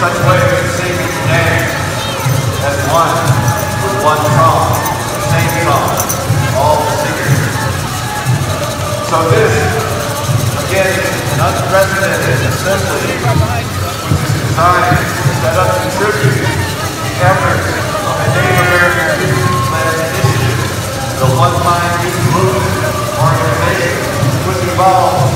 such way to sing today as one with one song, the same song, all the singers. So this, again, an unprecedented assembly which is designed to set up the tribute the efforts of the Native American Youth-led initiative, the One Mind Youth Movement organization, which involves